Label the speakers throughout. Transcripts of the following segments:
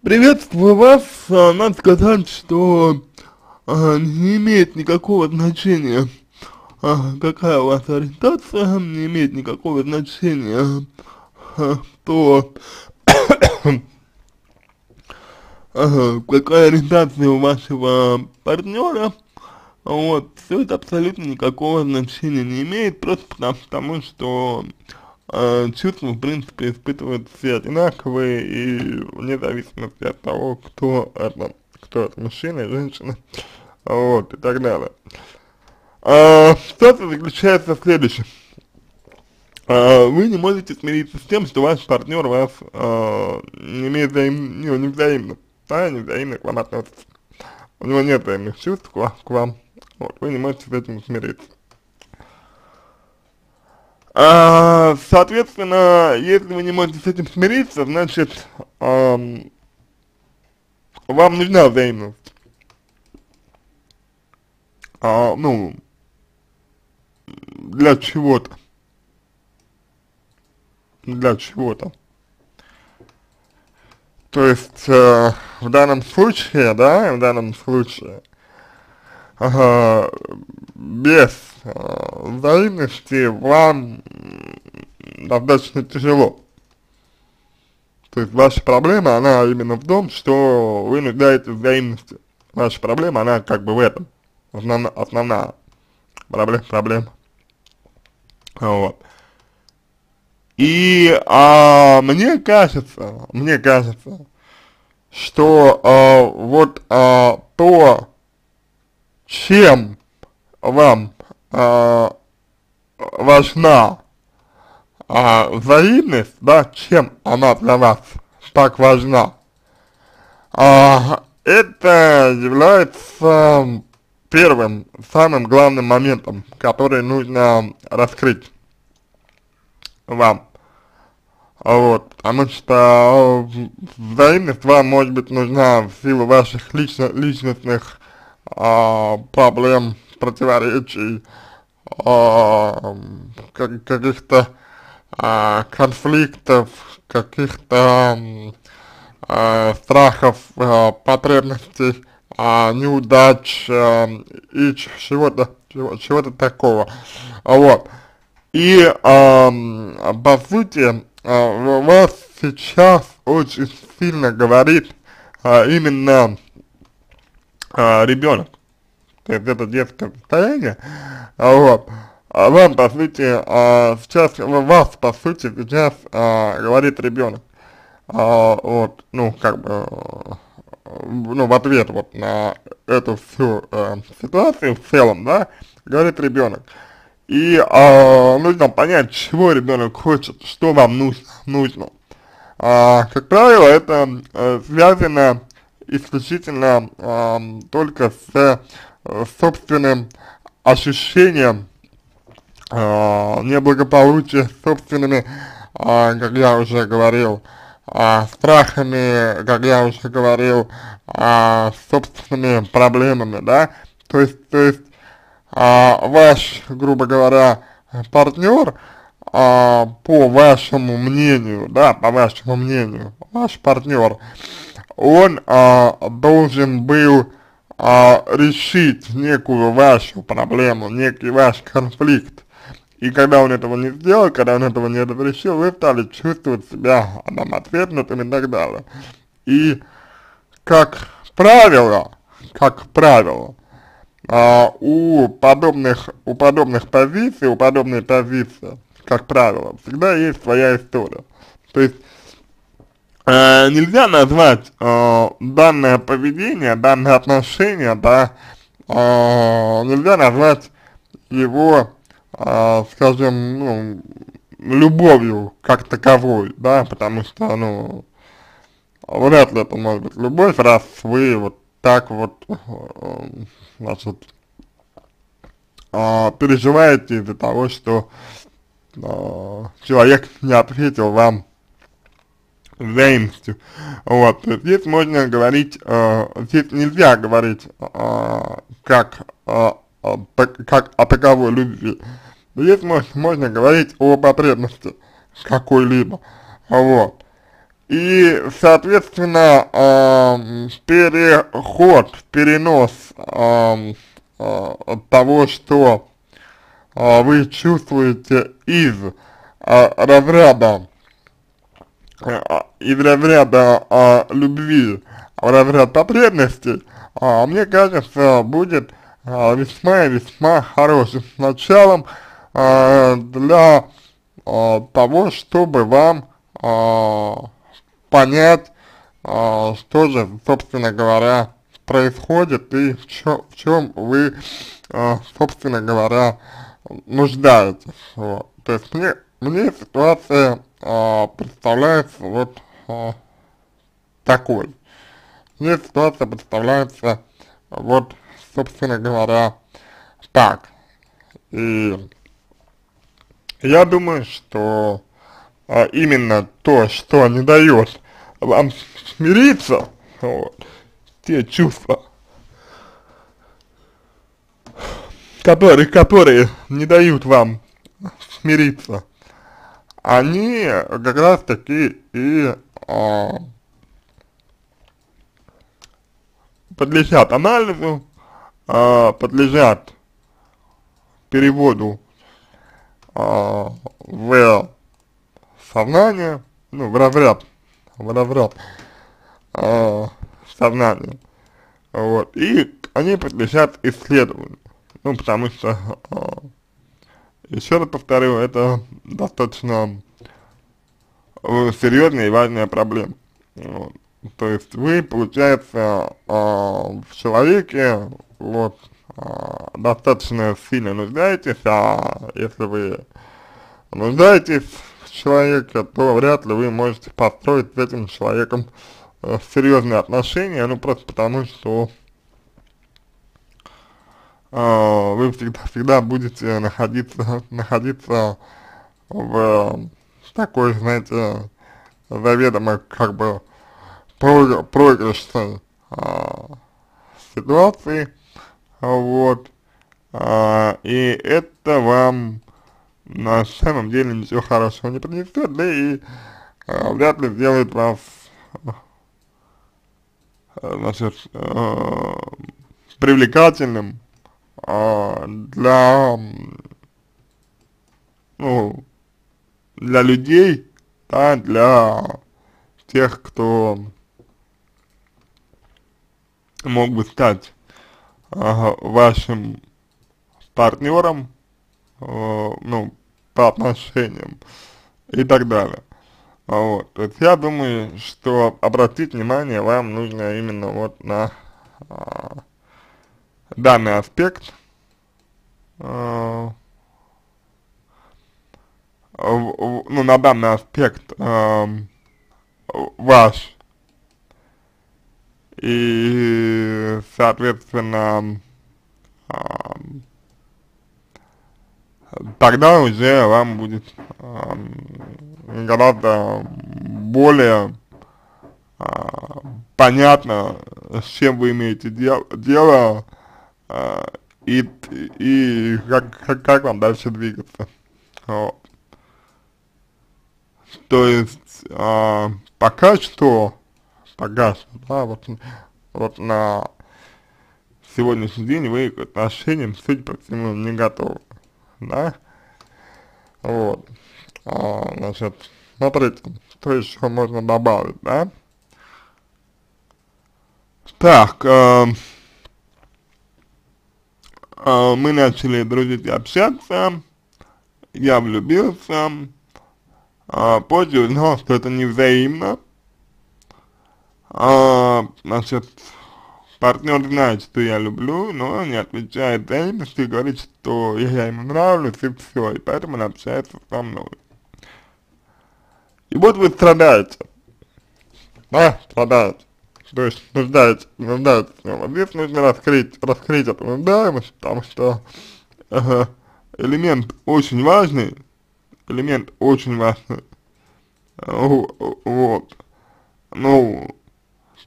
Speaker 1: Приветствую вас, а, надо сказать, что а, не имеет никакого значения, а, какая у вас ориентация, не имеет никакого значения то, какая ориентация у вашего партнера, вот, все это абсолютно никакого значения не имеет, просто потому, потому что чувства, в принципе, испытывают все одинаковые, и вне зависимости от того, кто это, кто это, мужчина, женщина, вот, и так далее. А, ситуация заключается в следующем. А, вы не можете смириться с тем, что ваш партнер вас а, не имеет взаим, ну, не взаимно, да, не взаимно к вам относится. У него нет взаимных чувств к, к вам, вот, вы не можете с этим смириться. А, соответственно, если вы не можете с этим смириться, значит, эм, вам нужна взаимность. А, ну, для чего-то. Для чего-то. То есть, э, в данном случае, да, в данном случае, э, без взаимности вам достаточно тяжело. То есть ваша проблема, она именно в том, что вы нуждаетесь в взаимности. Ваша проблема, она как бы в этом. Основна, основная проблема. проблема. Вот. И а, мне кажется, мне кажется, что а, вот а, то, чем вам а, важна а, взаимность, да, чем она для вас так важна, а, это является первым, самым главным моментом, который нужно раскрыть вам. Вот, потому что взаимность вам может быть нужна в силу ваших лично, личностных а, проблем, противоречий, а, каких-то а, конфликтов, каких-то а, страхов, а, потребностей, а, неудач а, и чего-то чего, чего такого. Вот. И а, по сути а, вас сейчас очень сильно говорит а, именно а, ребенок то есть это детское состояние, а, вот, а вам, по сути, а, сейчас, вас, по сути, сейчас а, говорит ребенок, а, вот, ну, как бы, ну, в ответ вот на эту всю э, ситуацию в целом, да, говорит ребенок. И э, нужно понять, чего ребенок хочет, что вам нужно. нужно. А, как правило, это э, связано исключительно э, только с Э, собственным ощущением э, неблагополучия, собственными, э, как я уже говорил, э, страхами, как я уже говорил, э, собственными проблемами, да, то есть, то есть э, ваш, грубо говоря, партнер, э, по вашему мнению, да, по вашему мнению, ваш партнер, он э, должен был а, решить некую вашу проблему, некий ваш конфликт. И когда он этого не сделал, когда он этого не разрешил, вы стали чувствовать себя там, отвергнутым и так далее. И как правило, как правило, а, у подобных, у подобных позиций, у подобной позиции, как правило, всегда есть своя история. То есть э, нельзя назвать э, данное поведение, данное отношение, да, э, нельзя назвать его, э, скажем, ну, любовью как таковой, да, потому что, ну, вряд ли это может быть любовь, раз вы вот так вот, э, значит, э, переживаете из-за того, что э, человек не ответил вам взаимностью. Вот, здесь можно говорить, э, здесь нельзя говорить э, как, э, как о таковой любви. Здесь можно, можно говорить о потребности какой-либо. Вот. и, соответственно, э, переход, перенос э, э, того, что э, вы чувствуете из э, разряда, из разряда э, любви в разряд потребностей, э, мне кажется, будет э, весьма и весьма хорошим началом э, для э, того, чтобы вам э, понять, э, что же, собственно говоря, происходит и в, в чем вы, э, собственно говоря, нуждаетесь. Вот. То есть мне, мне ситуация э, представляется вот э, такой. Мне ситуация представляется вот, собственно говоря, так. И я думаю, что а, именно то, что не дает вам смириться, вот, те чувства, которые, которые не дают вам смириться, они как раз таки и а, подлежат анализу, а, подлежат переводу а, в сознание, ну, в разряд, в разряд э, сознания, вот, и они подлежат исследованию, ну, потому что, э, еще раз повторю, это достаточно э, серьезная и важная проблема, вот. То есть вы, получается, э, в человеке, вот, э, достаточно сильно нуждаетесь, а если вы нуждаетесь человека, то вряд ли вы можете построить с этим человеком серьезные отношения, ну просто потому, что э, вы всегда, всегда будете находиться, находиться в такой, знаете, заведомо как бы проигрышной э, ситуации, вот, э, и это вам на самом деле ничего хорошего не принесет, да и э, вряд ли сделает вас, э, значит, э, привлекательным для, ну, для людей, да, для тех, кто мог бы стать вашим партнером, э, ну, по отношениям и так далее. Вот, то есть я думаю, что обратить внимание вам нужно именно вот на а, данный аспект, в, ну, на данный аспект а, ваш. И, соответственно, а, тогда уже вам будет э, гораздо более э, понятно, с чем вы имеете дел, дело и, и как, как, как вам дальше двигаться. Вот. То есть э, пока что, пока что, да, вот, вот на сегодняшний день вы к отношениям, судя по всему, не готовы да, вот, а, значит, смотрите, что еще можно добавить, да, так, э, э, мы начали дружить и общаться, я влюбился, э, позже узнал, что это не взаимно, э, значит, партнер знает, что я люблю, но не отвечает взаимностью и говорит, что я ему нравлюсь и все, и поэтому он общается со мной. И вот вы страдаете, да, страдаете, то есть нуждаетесь, нуждаетесь в нем. здесь нужно раскрыть, раскрыть эту нуждаемость, потому что э, элемент очень важный, элемент очень важный, вот, ну,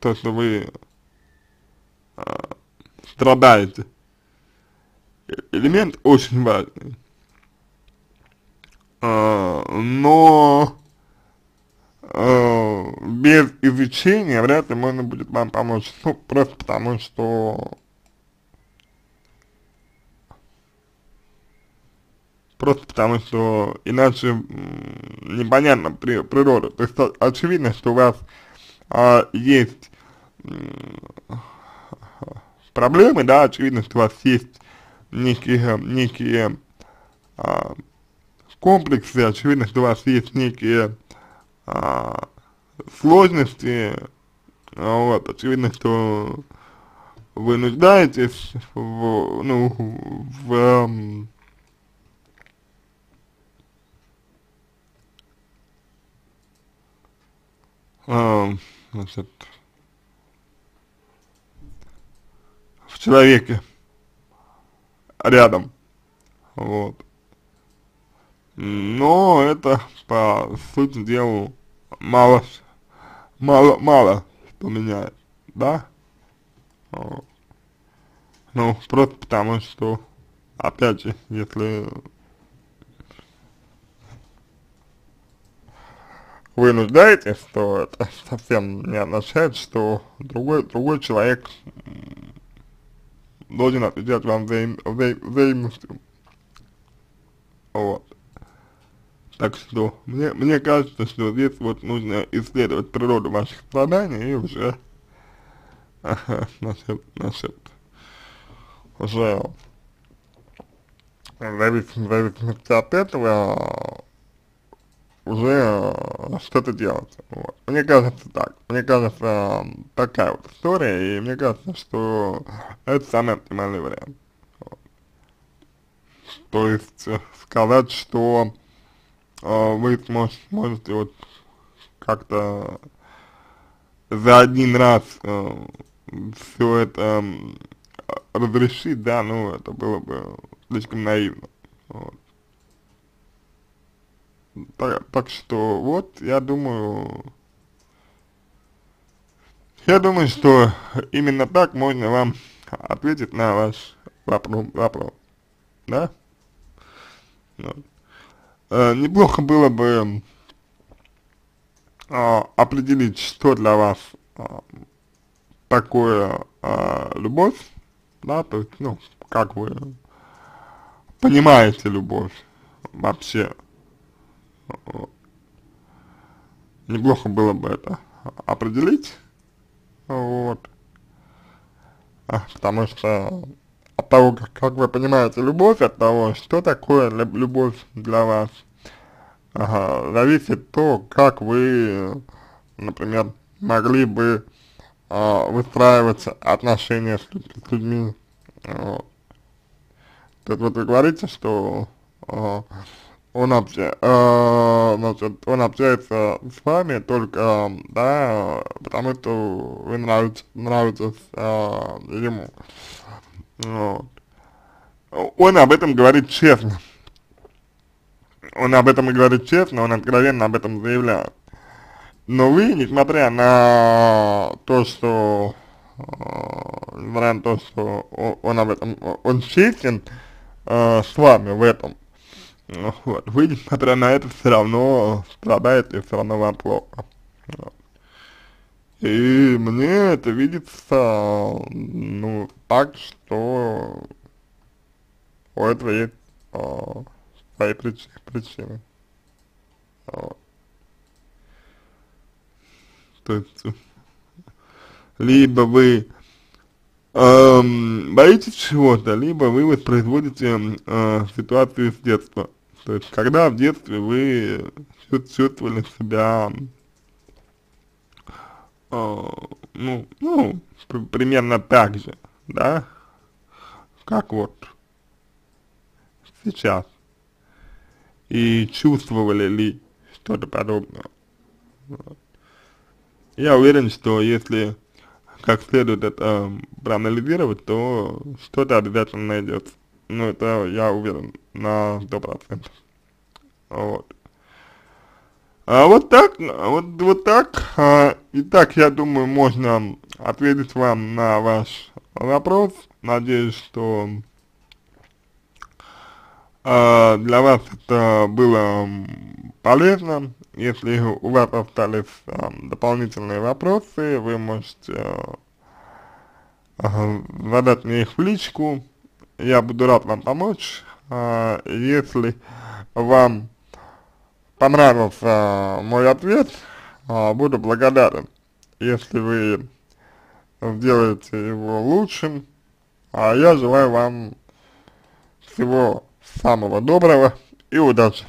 Speaker 1: то, что вы страдаете. Элемент очень важный. А, но э, без изучения вряд ли можно будет вам помочь, ну, просто потому что просто потому что иначе непонятна при, природа. То есть очевидно, что у вас а, есть проблемы, да, очевидно, что у вас есть некие, некие а, комплексы, очевидно, что у вас есть некие а, сложности, вот, очевидно, что вы нуждаетесь в, ну, в, э, значит, в человеке рядом, вот. Но это, по сути дела, мало, мало, мало что меняет, да? Ну, просто потому что, опять же, если вы нуждаетесь, то это совсем не означает, что другой, другой человек должен отвечать вам взаим, взаим, взаимностью. Вот. Так что, мне, мне кажется, что здесь вот нужно исследовать природу ваших страданий и уже, значит, значит, уже в зависимости от этого уже что-то делать. Вот. Мне кажется так. Мне кажется, такая вот история, и мне кажется, что это самый оптимальный вариант. Вот. То есть э, сказать, что вы сможете, вот как-то за один раз э, все это э, разрешить, да, ну это было бы слишком наивно. Вот. Так, так что вот, я думаю, я думаю, что именно так можно вам ответить на ваш вопрос, вопрос да? Вот. Э, неплохо было бы э, определить, что для вас э, такое э, любовь, да, то есть, ну, как вы понимаете любовь вообще, неплохо было бы это определить, вот, потому что от того, как, вы понимаете любовь, от того, что такое любовь для вас, ага, зависит то, как вы, например, могли бы э, выстраивать отношения с, с людьми, вот. То вот вы говорите, что э, он, обща, э, значит, он общается с вами только, да, потому что вы нравитесь, нравитесь э, ему. Вот. Он об этом говорит честно. Он об этом и говорит честно, он откровенно об этом заявляет. Но вы, несмотря на то, что, э, несмотря на то, что он, об этом, он честен э, с вами в этом, вот. Вы, несмотря на это, все равно страдаете, все равно вам плохо. Вот. И мне это видится, ну, так, что у этого есть а, свои причины. причины. Вот. То есть, либо вы эм, боитесь чего-то, либо вы воспроизводите э, ситуацию с детства. То есть, когда в детстве вы чувствовали себя, ну, ну, примерно так же, да, как вот сейчас, и чувствовали ли что-то подобное. Вот. Я уверен, что если как следует это проанализировать, то что-то обязательно найдется. Ну, это я уверен на сто процентов. Вот. А вот так, вот, вот так, а, и так, я думаю, можно ответить вам на ваш вопрос. Надеюсь, что э, для вас это было полезно. Если у вас остались э, дополнительные вопросы, вы можете э, задать мне их в личку. Я буду рад вам помочь. Э, если вам понравился мой ответ, э, буду благодарен, если вы сделаете его лучшим. А я желаю вам всего самого доброго и удачи.